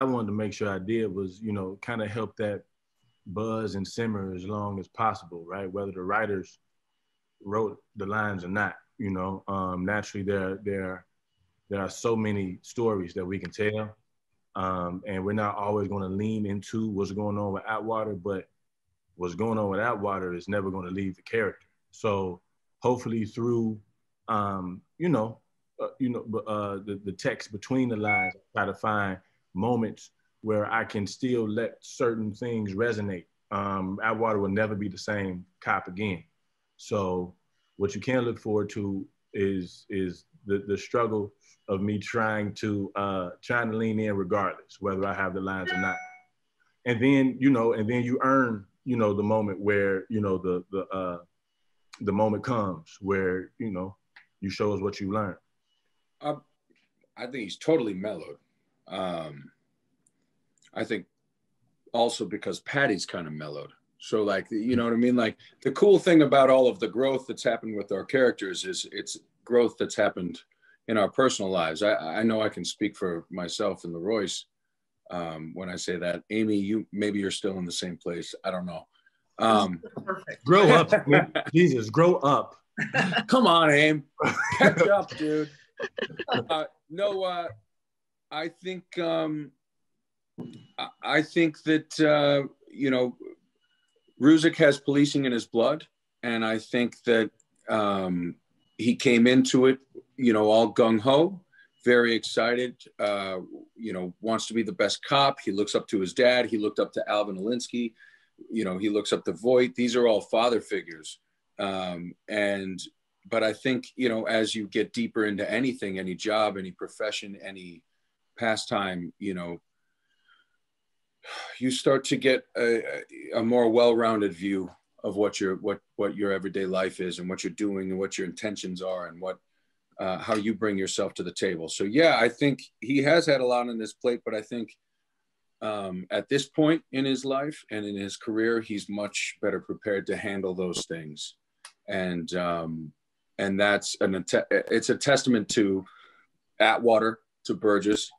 I wanted to make sure I did was, you know, kind of help that buzz and simmer as long as possible, right? Whether the writers wrote the lines or not, you know, um, naturally there there there are so many stories that we can tell, um, and we're not always going to lean into what's going on with Atwater, but what's going on with Atwater is never going to leave the character. So hopefully through, um, you know, uh, you know, uh, the the text between the lines, try to find moments where I can still let certain things resonate. Um, Atwater will never be the same cop again. So what you can look forward to is is the, the struggle of me trying to uh, trying to lean in regardless whether I have the lines or not. And then you know, and then you earn you know the moment where you know the the uh, the moment comes where you know you show us what you learned. I, I think he's totally mellowed. Um, I think also because Patty's kind of mellowed. So like you know what I mean? Like the cool thing about all of the growth that's happened with our characters is it's growth that's happened in our personal lives. I, I know I can speak for myself and LaRoyce um, when I say that. Amy, you maybe you're still in the same place. I don't know. Um, Grow up, Jesus, grow up. Come on, Aim, catch up, dude. Uh, no, uh, I think um, I think that uh, you know Ruzek has policing in his blood, and I think that um, he came into it, you know, all gung ho, very excited. Uh, you know, wants to be the best cop. He looks up to his dad. He looked up to Alvin Olinsky. You know, he looks up to Voight. These are all father figures, um, and but I think you know, as you get deeper into anything, any job, any profession, any pastime, you know, you start to get a, a more well-rounded view of what your what what your everyday life is and what you're doing and what your intentions are and what uh, how you bring yourself to the table. So yeah, I think he has had a lot on his plate, but I think um, at this point in his life and in his career, he's much better prepared to handle those things, and um, and that's an it's a testament to Atwater, to Burgess,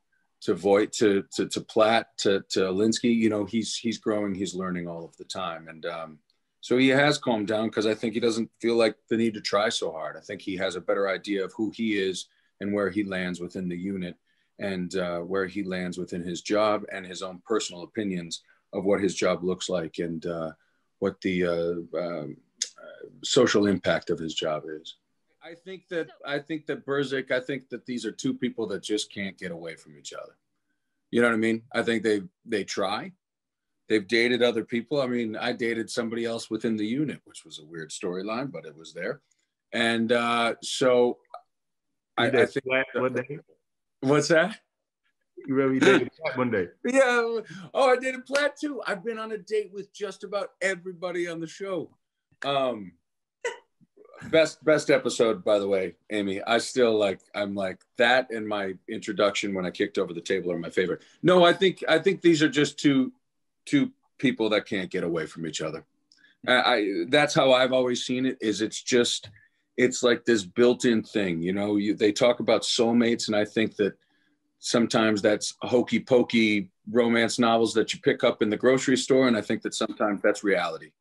to Voight to to to Platt to to Olinsky. You know, he's he's growing, he's learning all of the time, and um, so he has calmed down because I think he doesn't feel like the need to try so hard. I think he has a better idea of who he is and where he lands within the unit, and uh, where he lands within his job and his own personal opinions of what his job looks like and uh, what the uh, um, uh social impact of his job is. I think that I think that Burzek, I think that these are two people that just can't get away from each other. You know what I mean? I think they they try. They've dated other people. I mean, I dated somebody else within the unit, which was a weird storyline, but it was there. And uh, so I, I, think one day. What's that? You really dated Platt one day? Yeah. Oh, I dated Platt too. I've been on a date with just about everybody on the show. Um, best best episode by the way amy. I still like i'm like that and my introduction when i kicked over the table are my favorite. No i think i think these are just two two people that can't get away from each other. I, I that's how i've always seen it is it's just it's like this built-in thing you know? You, they talk about soulmates and i think that sometimes that's hokey pokey romance novels that you pick up in the grocery store and i think that sometimes that's reality